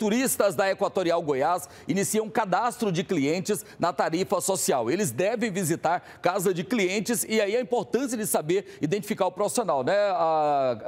leituristas da Equatorial Goiás iniciam cadastro de clientes na tarifa social. Eles devem visitar casa de clientes e aí a importância de saber identificar o profissional, né,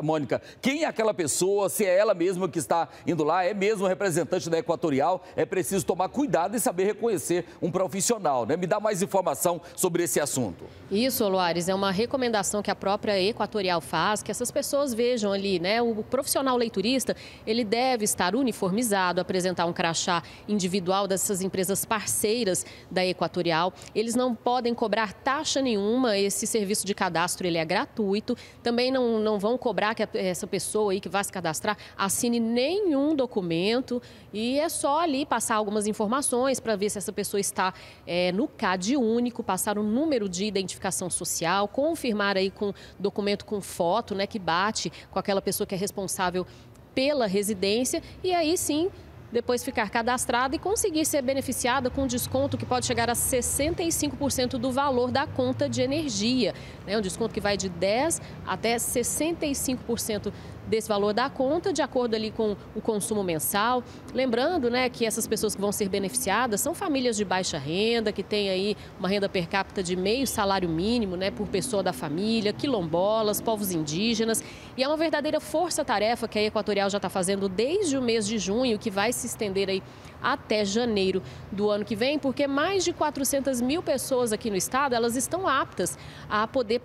Mônica? Quem é aquela pessoa, se é ela mesma que está indo lá, é mesmo representante da Equatorial, é preciso tomar cuidado e saber reconhecer um profissional, né? Me dá mais informação sobre esse assunto. Isso, Luares, é uma recomendação que a própria Equatorial faz, que essas pessoas vejam ali, né, o profissional leiturista, ele deve estar uniformizado, apresentar um crachá individual dessas empresas parceiras da Equatorial. Eles não podem cobrar taxa nenhuma, esse serviço de cadastro ele é gratuito. Também não, não vão cobrar que essa pessoa aí que vai se cadastrar assine nenhum documento e é só ali passar algumas informações para ver se essa pessoa está é, no CAD único, passar o número de identificação social, confirmar aí com documento com foto, né, que bate com aquela pessoa que é responsável pela residência e aí sim depois ficar cadastrada e conseguir ser beneficiada com desconto que pode chegar a 65% do valor da conta de energia. Né? Um desconto que vai de 10% até 65% desse valor da conta, de acordo ali com o consumo mensal. Lembrando né, que essas pessoas que vão ser beneficiadas são famílias de baixa renda, que têm aí uma renda per capita de meio salário mínimo né, por pessoa da família, quilombolas, povos indígenas. E é uma verdadeira força-tarefa que a Equatorial já está fazendo desde o mês de junho, que vai se estender aí até janeiro do ano que vem, porque mais de 400 mil pessoas aqui no estado, elas estão aptas a poder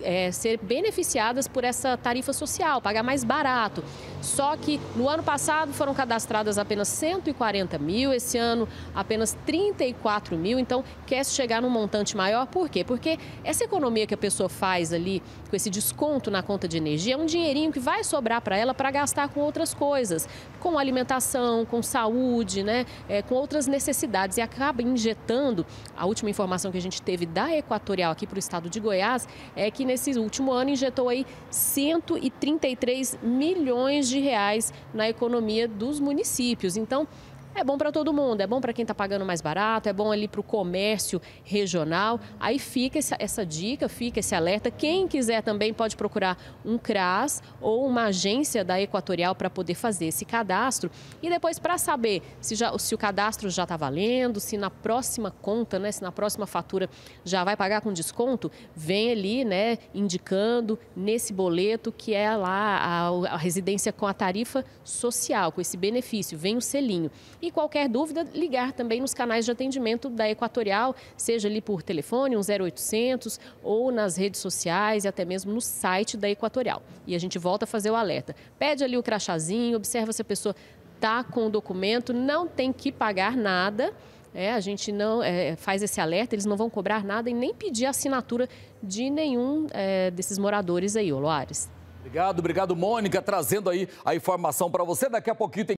é, ser beneficiadas por essa tarifa social, pagar mais barato. Só que no ano passado foram cadastradas apenas 140 mil, esse ano apenas 34 mil. Então, quer chegar num montante maior, por quê? Porque essa economia que a pessoa faz ali, com esse desconto na conta de energia, é um dinheirinho que vai sobrar para ela para gastar com outras coisas, com alimentação, com saúde, né? É, com outras necessidades. E acaba injetando, a última informação que a gente teve da Equatorial aqui para o estado de Goiás, é que nesse último ano injetou aí 133 milhões de reais na economia dos municípios. Então, é bom para todo mundo, é bom para quem está pagando mais barato, é bom ali para o comércio regional. Aí fica essa, essa, dica, fica esse alerta. Quem quiser também pode procurar um CRAS ou uma agência da Equatorial para poder fazer esse cadastro. E depois, para saber se, já, se o cadastro já está valendo, se na próxima conta, né, se na próxima fatura já vai pagar com desconto, vem ali, né, indicando nesse boleto que é lá a, a residência com a tarifa social, com esse benefício, vem o selinho. E qualquer dúvida, ligar também nos canais de atendimento da Equatorial, seja ali por telefone, um 0800, ou nas redes sociais e até mesmo no site da Equatorial. E a gente volta a fazer o alerta. Pede ali o crachazinho, observa se a pessoa está com o documento, não tem que pagar nada. É, a gente não é, faz esse alerta, eles não vão cobrar nada e nem pedir assinatura de nenhum é, desses moradores aí, Loares. Obrigado, obrigado, Mônica, trazendo aí a informação para você. Daqui a pouquinho tem